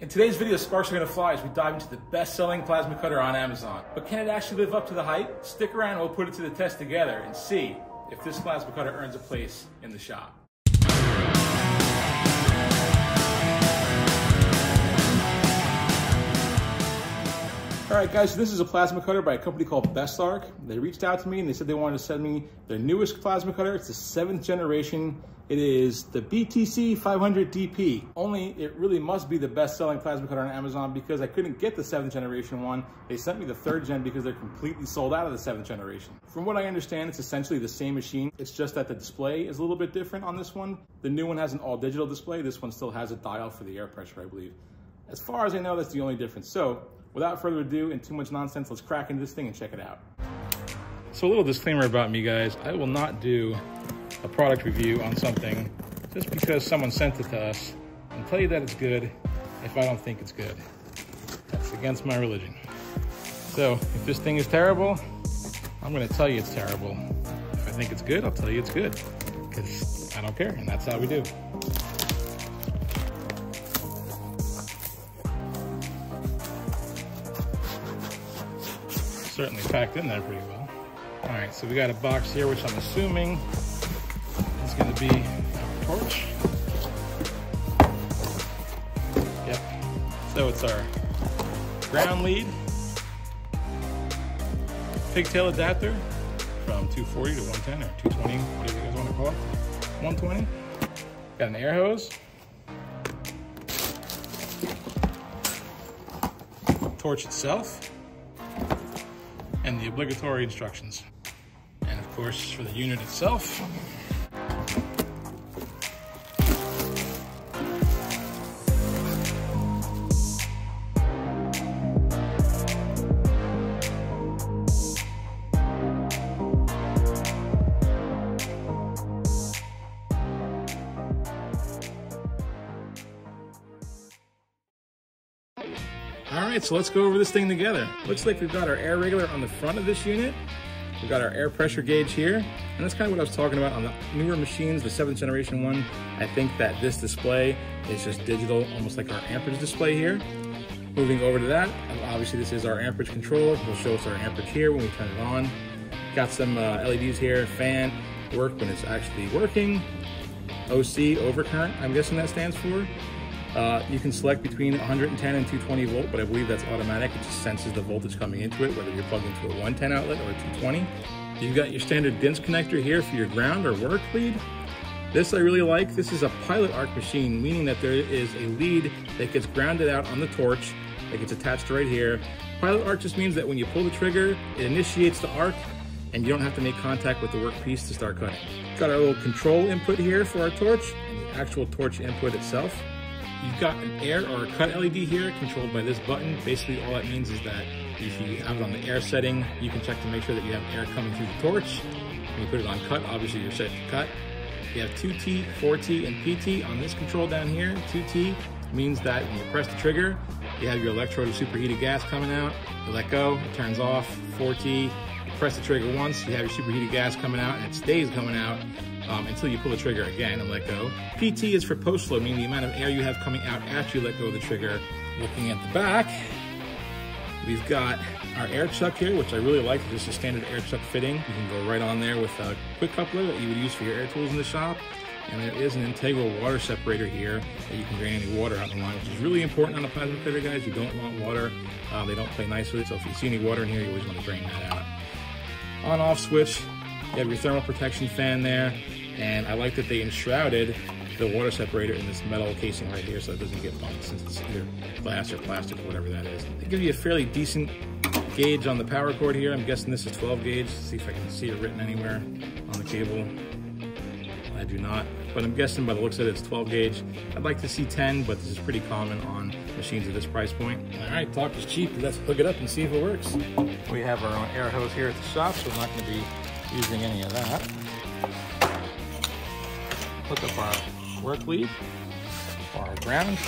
In today's video, Sparks Are Gonna Fly as we dive into the best-selling plasma cutter on Amazon. But can it actually live up to the hype? Stick around we'll put it to the test together and see if this plasma cutter earns a place in the shop. All right, guys, so this is a plasma cutter by a company called Bestarc. They reached out to me and they said they wanted to send me their newest plasma cutter. It's the seventh generation. It is the BTC 500 DP. Only it really must be the best selling plasma cutter on Amazon because I couldn't get the seventh generation one. They sent me the third gen because they're completely sold out of the seventh generation. From what I understand, it's essentially the same machine. It's just that the display is a little bit different on this one. The new one has an all digital display. This one still has a dial for the air pressure, I believe. As far as I know, that's the only difference. So without further ado and too much nonsense, let's crack into this thing and check it out. So a little disclaimer about me, guys. I will not do a product review on something just because someone sent it to us and tell you that it's good if I don't think it's good. That's against my religion. So if this thing is terrible, I'm gonna tell you it's terrible. If I think it's good, I'll tell you it's good because I don't care and that's how we do. Certainly packed in there pretty well. All right, so we got a box here, which I'm assuming is gonna be our torch. Yep, so it's our ground lead, pigtail adapter from 240 to 110 or 220, whatever you guys wanna call it, 120. Got an air hose. Torch itself the obligatory instructions. And of course, for the unit itself, so let's go over this thing together. Looks like we've got our air regulator on the front of this unit. We've got our air pressure gauge here. And that's kind of what I was talking about on the newer machines, the seventh generation one. I think that this display is just digital, almost like our amperage display here. Moving over to that, obviously this is our amperage controller. It'll show us our amperage here when we turn it on. Got some uh, LEDs here, fan, work when it's actually working. OC, overcurrent, I'm guessing that stands for. Uh, you can select between 110 and 220 volt, but I believe that's automatic. It just senses the voltage coming into it, whether you're plugged into a 110 outlet or a 220. You've got your standard Dinse connector here for your ground or work lead. This I really like. This is a pilot arc machine, meaning that there is a lead that gets grounded out on the torch that gets attached right here. Pilot arc just means that when you pull the trigger, it initiates the arc and you don't have to make contact with the workpiece to start cutting. Got our little control input here for our torch and the actual torch input itself. You've got an air or a cut LED here controlled by this button. Basically all that means is that if you have it on the air setting, you can check to make sure that you have air coming through the torch. When you put it on cut, obviously you're set to cut. You have 2T, 4T, and PT on this control down here. 2T means that when you press the trigger, you have your electrode of superheated gas coming out. You let go, it turns off. 4T, you press the trigger once, you have your superheated gas coming out, and it stays coming out um, until you pull the trigger again and let go. PT is for post flow, meaning the amount of air you have coming out after you let go of the trigger. Looking at the back, we've got our air chuck here, which I really like. It's just a standard air chuck fitting. You can go right on there with a quick coupler that you would use for your air tools in the shop. And there is an integral water separator here that you can drain any water out in the line, which is really important on a plasma cutter, guys. You don't want water. Uh, they don't play nice with it. So if you see any water in here, you always want to drain that out. On off switch, you have your thermal protection fan there. And I like that they enshrouded the water separator in this metal casing right here so it doesn't get bumped since it's either glass or plastic or whatever that is. They give you a fairly decent gauge on the power cord here. I'm guessing this is 12 gauge. Let's see if I can see it written anywhere on the cable. I do not, but I'm guessing by the looks of it, it's 12 gauge. I'd like to see 10, but this is pretty common on machines at this price point. All right, talk is cheap. Let's hook it up and see if it works. We have our own air hose here at the shop, so we're not gonna be using any of that. Hook up our work lead for our ground.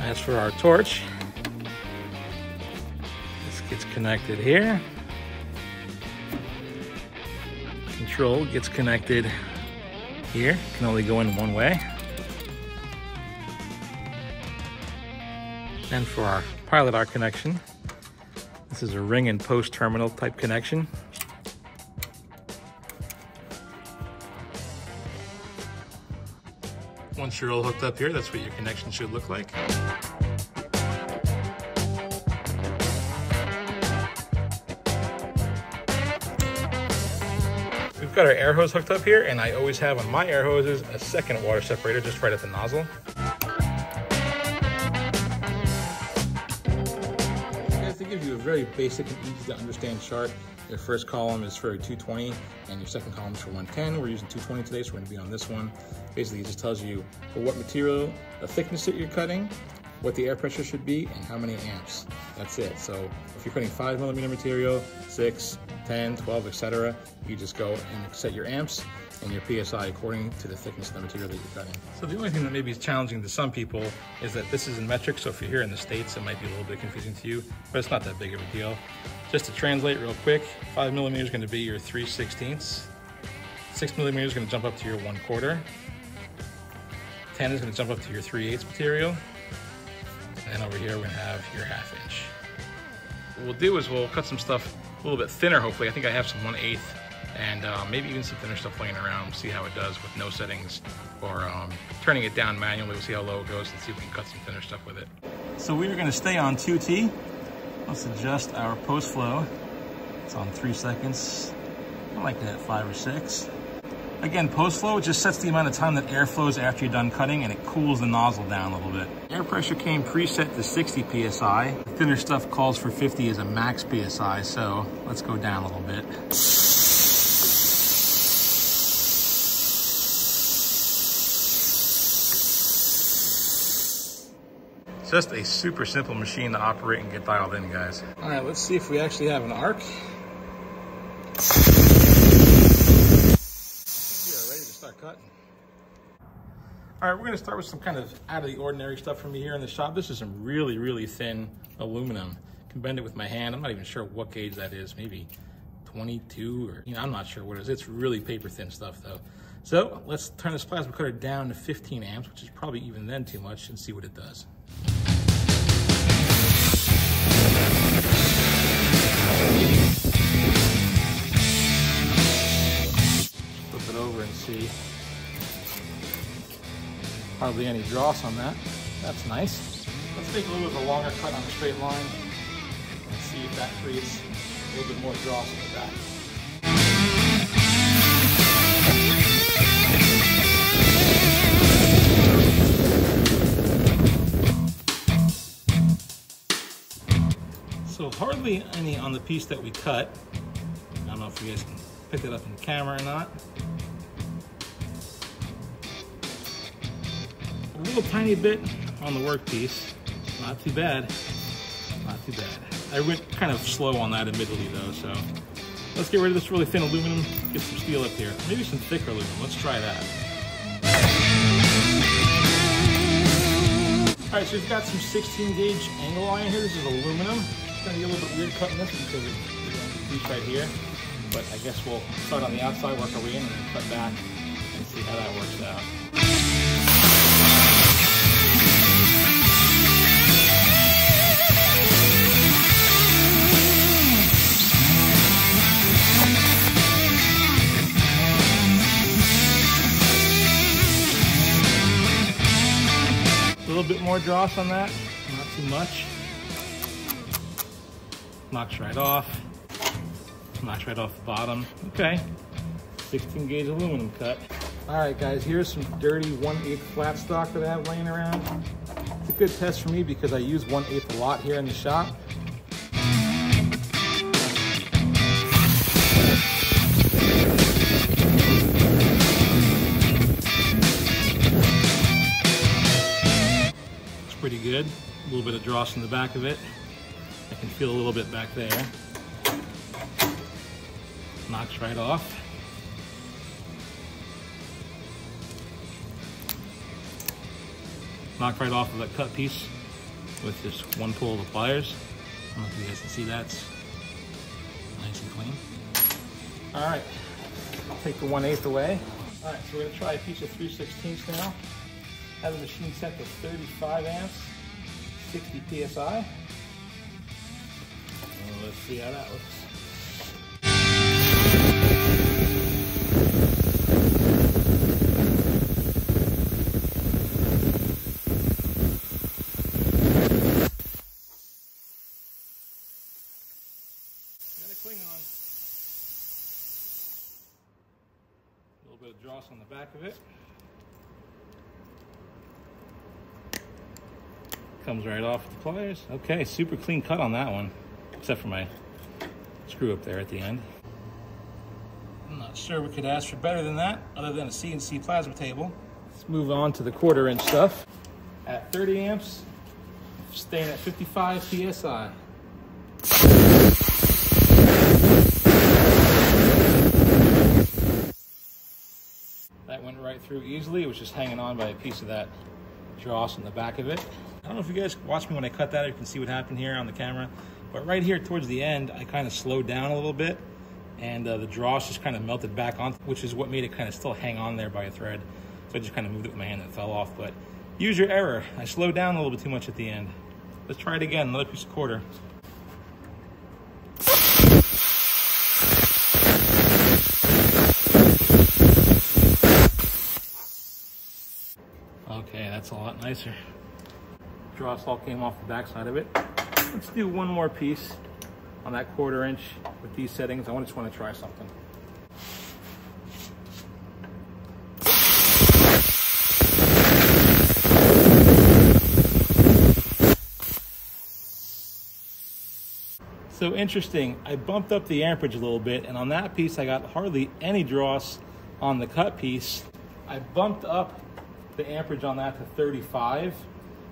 As for our torch, this gets connected here. Control gets connected here. Can only go in one way. And for our pilot arc connection, this is a ring and post terminal type connection. Once you're all hooked up here, that's what your connection should look like. We've got our air hose hooked up here, and I always have on my air hoses a second water separator just right at the nozzle. Very basic and easy to understand chart, your first column is for 220 and your second column is for 110. We're using 220 today, so we're gonna be on this one. Basically, it just tells you for what material, the thickness that you're cutting, what the air pressure should be, and how many amps. That's it. So if you're cutting five millimeter material, six, 10, 12, etc., you just go and set your amps and your PSI according to the thickness of the material that you're cutting. So the only thing that may be challenging to some people is that this is in metric, so if you're here in the States, it might be a little bit confusing to you, but it's not that big of a deal. Just to translate real quick, five millimeters is gonna be your 3 sixteenths, six millimeters is gonna jump up to your one quarter, 10 is gonna jump up to your 3 eighths material, and over here we're gonna have your half inch. What we'll do is we'll cut some stuff a little bit thinner, hopefully. I think I have some 1 8 and uh, maybe even some thinner stuff laying around. See how it does with no settings or um, turning it down manually. We'll see how low it goes and see if we can cut some thinner stuff with it. So we are gonna stay on 2T. Let's adjust our post flow. It's on three seconds. I like that five or six. Again, post flow just sets the amount of time that air flows after you're done cutting and it cools the nozzle down a little bit. Air pressure came preset to 60 PSI. The thinner stuff calls for 50 as a max PSI, so let's go down a little bit. Just a super simple machine to operate and get dialed in, guys. All right, let's see if we actually have an arc. We are ready to start cutting. All right, we're gonna start with some kind of out of the ordinary stuff from me here in the shop. This is some really, really thin aluminum. I can bend it with my hand. I'm not even sure what gauge that is, maybe 22 or, you know, I'm not sure what it is. It's really paper thin stuff though. So let's turn this plasma cutter down to 15 amps, which is probably even then too much, and see what it does. Flip it over and see. Hardly any dross on that. That's nice. Let's take a little bit of a longer cut on a straight line and see if that creates a little bit more dross in the back. Hardly any on the piece that we cut. I don't know if you guys can pick it up in camera or not. A little tiny bit on the workpiece. Not too bad. Not too bad. I went kind of slow on that admittedly though, so let's get rid of this really thin aluminum, get some steel up here. Maybe some thicker aluminum, let's try that. All right, so we've got some 16 gauge angle iron here. This is aluminum. It's gonna be a little bit weird cutting this because it's a piece right here. But I guess we'll start on the outside, work our way in, and cut back and see how that works out. A little bit more dross on that, not too much. Knocks right off. Knocks right off the bottom. Okay, 16 gauge aluminum cut. All right, guys, here's some dirty 1 8 flat stock that I have laying around. It's a good test for me because I use 1 8 a lot here in the shop. It's pretty good. A little bit of dross in the back of it. I can feel a little bit back there. Knocks right off. Knocked right off of that cut piece with just one pull of the pliers. I don't know if you guys can see that. It's nice and clean. All right, I'll take the 1 8 away. All right, so we're gonna try a piece of 3 16 now. Have the machine set to 35 amps, 60 PSI. Let's see how that looks. A little bit of dross on the back of it. Comes right off the pliers. Okay, super clean cut on that one, except for my screw up there at the end. I'm not sure we could ask for better than that, other than a CNC plasma table. Let's move on to the quarter inch stuff. At 30 amps, staying at 55 PSI. That went right through easily. It was just hanging on by a piece of that dross in the back of it. I don't know if you guys watch me when I cut that, you can see what happened here on the camera. But right here towards the end, I kind of slowed down a little bit and uh, the dross just kind of melted back on, which is what made it kind of still hang on there by a thread. So I just kind of moved it with my hand and it fell off. But use your error. I slowed down a little bit too much at the end. Let's try it again, another piece of quarter. Okay, that's a lot nicer dross all came off the back side of it. Let's do one more piece on that quarter inch with these settings. I just want to try something. So interesting, I bumped up the amperage a little bit and on that piece I got hardly any dross on the cut piece. I bumped up the amperage on that to 35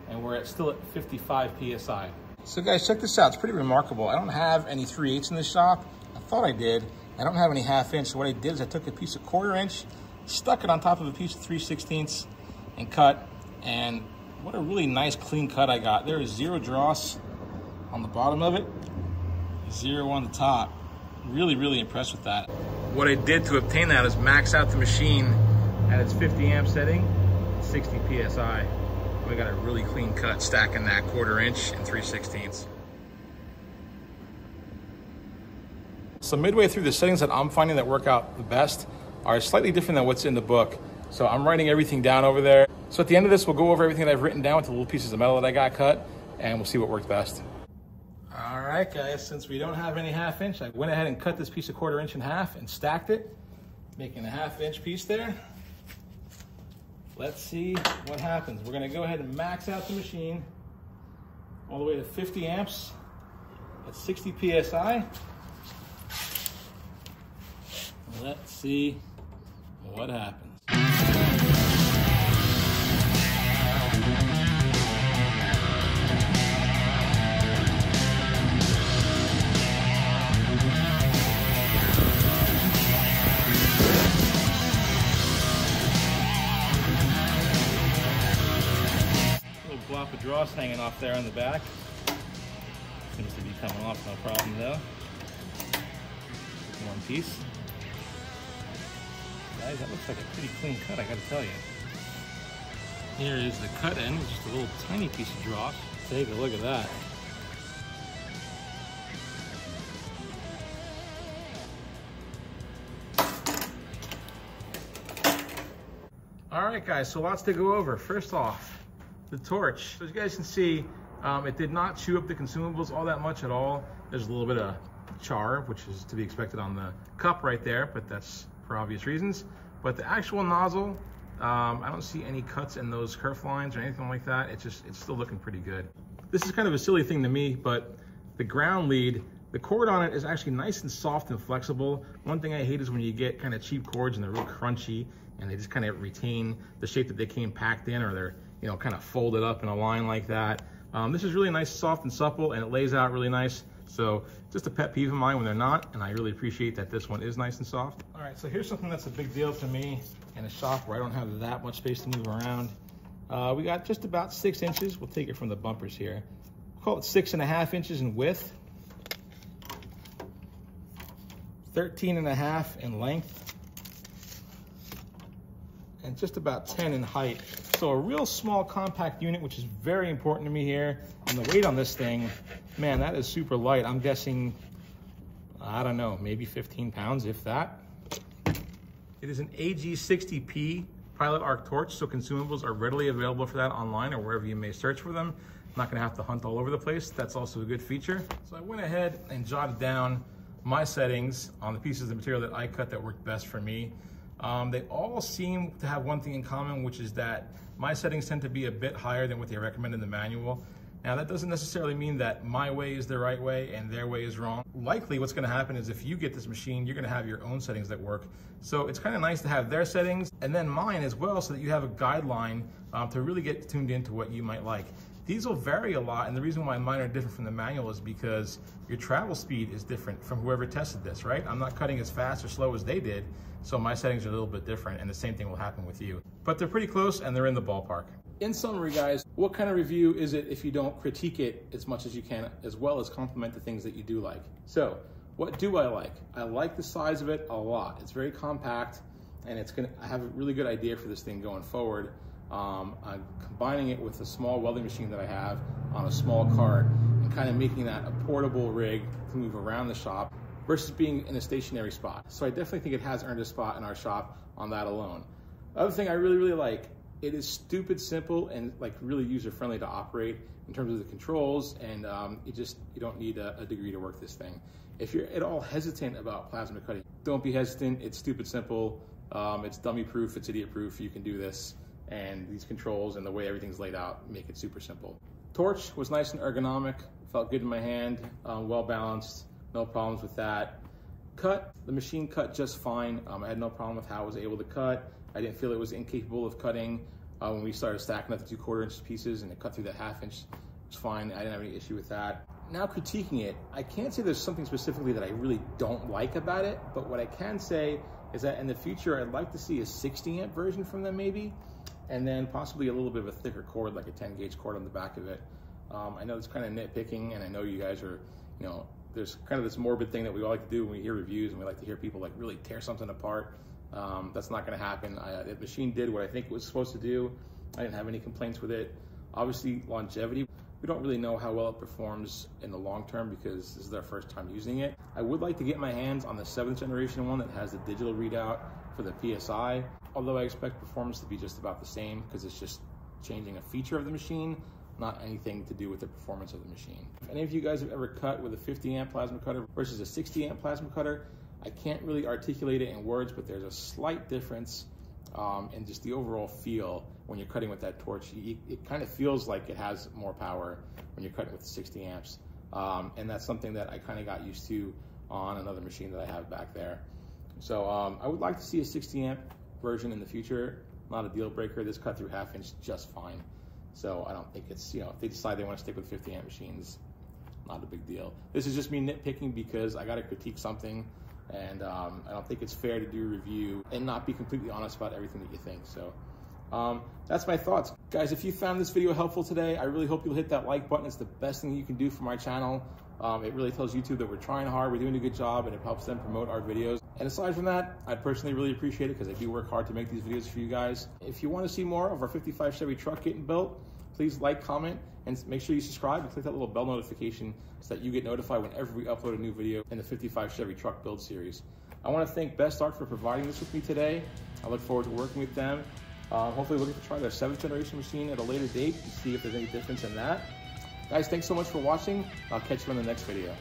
and we're at still at 55 PSI. So guys, check this out. It's pretty remarkable. I don't have any 3 8 in this shop. I thought I did. I don't have any half inch. So what I did is I took a piece of quarter inch, stuck it on top of a piece of 3 16 and cut. And what a really nice clean cut I got. There is zero dross on the bottom of it, zero on the top. Really, really impressed with that. What I did to obtain that is max out the machine at its 50 amp setting, 60 PSI. We got a really clean cut stacking that quarter inch and 3 16ths. So midway through the settings that I'm finding that work out the best are slightly different than what's in the book. So I'm writing everything down over there. So at the end of this, we'll go over everything that I've written down with the little pieces of metal that I got cut and we'll see what worked best. All right, guys, since we don't have any half inch, I went ahead and cut this piece of quarter inch in half and stacked it, making a half inch piece there. Let's see what happens. We're gonna go ahead and max out the machine all the way to 50 amps at 60 PSI. Let's see what happens. Hanging off there on the back. Seems to be coming off no problem though. One piece. Guys, that looks like a pretty clean cut, I gotta tell you. Here is the cut end, just a little tiny piece of dross. Take a look at that. All right, guys, so lots to go over. First off, the torch. So as you guys can see, um, it did not chew up the consumables all that much at all. There's a little bit of char, which is to be expected on the cup right there, but that's for obvious reasons. But the actual nozzle, um, I don't see any cuts in those kerf lines or anything like that. It's just, it's still looking pretty good. This is kind of a silly thing to me, but the ground lead, the cord on it is actually nice and soft and flexible. One thing I hate is when you get kind of cheap cords and they're real crunchy and they just kind of retain the shape that they came packed in or they're you know, kind of folded up in a line like that. Um, this is really nice, soft and supple, and it lays out really nice. So just a pet peeve of mine when they're not, and I really appreciate that this one is nice and soft. All right, so here's something that's a big deal to me in a shop where I don't have that much space to move around. Uh, we got just about six inches. We'll take it from the bumpers here. We'll call it six and a half inches in width. 13 and a half in length and just about 10 in height. So a real small compact unit, which is very important to me here. And the weight on this thing, man, that is super light. I'm guessing, I don't know, maybe 15 pounds, if that. It is an AG60P Pilot Arc torch, so consumables are readily available for that online or wherever you may search for them. I'm not gonna have to hunt all over the place. That's also a good feature. So I went ahead and jotted down my settings on the pieces of material that I cut that worked best for me. Um, they all seem to have one thing in common, which is that my settings tend to be a bit higher than what they recommend in the manual. Now that doesn't necessarily mean that my way is the right way and their way is wrong. Likely what's gonna happen is if you get this machine, you're gonna have your own settings that work. So it's kind of nice to have their settings and then mine as well so that you have a guideline um, to really get tuned into what you might like. These will vary a lot and the reason why mine are different from the manual is because your travel speed is different from whoever tested this, right? I'm not cutting as fast or slow as they did, so my settings are a little bit different and the same thing will happen with you. But they're pretty close and they're in the ballpark in summary, guys, what kind of review is it if you don't critique it as much as you can, as well as compliment the things that you do like? So, what do I like? I like the size of it a lot. It's very compact, and it's gonna. I have a really good idea for this thing going forward. Um, I'm combining it with a small welding machine that I have on a small cart, and kind of making that a portable rig to move around the shop versus being in a stationary spot. So I definitely think it has earned a spot in our shop on that alone. Other thing I really, really like it is stupid simple and like really user friendly to operate in terms of the controls and um, you just you don't need a, a, degree to work this thing. If you're at all hesitant about plasma cutting don't be hesitant. It's stupid simple. Um, it's dummy proof it's idiot proof you can do this and these controls and the way everything's laid out make it super simple torch was nice and ergonomic felt good in my hand um, well balanced no problems with that cut the machine cut just fine um, i had no problem with how i was able to cut I didn't feel it was incapable of cutting uh, when we started stacking up the two quarter inch pieces and it cut through that half inch. It was fine. I didn't have any issue with that. Now critiquing it, I can't say there's something specifically that I really don't like about it, but what I can say is that in the future, I'd like to see a 60 amp version from them maybe, and then possibly a little bit of a thicker cord, like a 10 gauge cord on the back of it. Um, I know it's kind of nitpicking, and I know you guys are, you know, there's kind of this morbid thing that we all like to do when we hear reviews, and we like to hear people like really tear something apart. Um, that's not going to happen. I, the machine did what I think it was supposed to do. I didn't have any complaints with it. Obviously, longevity. We don't really know how well it performs in the long term because this is our first time using it. I would like to get my hands on the seventh generation one that has the digital readout for the PSI, although I expect performance to be just about the same because it's just changing a feature of the machine, not anything to do with the performance of the machine. If any of you guys have ever cut with a 50 amp plasma cutter versus a 60 amp plasma cutter, I can't really articulate it in words, but there's a slight difference um, in just the overall feel when you're cutting with that torch. It, it kind of feels like it has more power when you're cutting with 60 amps. Um, and that's something that I kind of got used to on another machine that I have back there. So um, I would like to see a 60 amp version in the future. Not a deal breaker. This cut through half inch just fine. So I don't think it's, you know, if they decide they want to stick with 50 amp machines, not a big deal. This is just me nitpicking because I got to critique something and um, I don't think it's fair to do a review and not be completely honest about everything that you think. So um, that's my thoughts. Guys, if you found this video helpful today, I really hope you'll hit that like button. It's the best thing you can do for my channel. Um, it really tells YouTube that we're trying hard, we're doing a good job, and it helps them promote our videos. And aside from that, I personally really appreciate it because I do work hard to make these videos for you guys. If you want to see more of our 55 Chevy truck getting built, please like, comment, and make sure you subscribe and click that little bell notification so that you get notified whenever we upload a new video in the 55 Chevy truck build series. I want to thank Best Arc for providing this with me today. I look forward to working with them. Uh, hopefully we'll get to try their seventh generation machine at a later date and see if there's any difference in that. Guys, thanks so much for watching. I'll catch you in the next video.